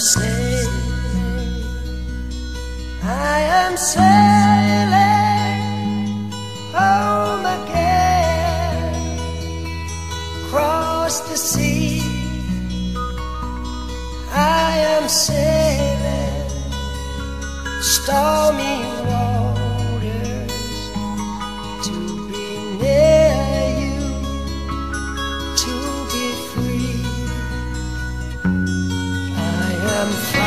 say I am sailing home again. Across the sea. I am sailing stormy waters to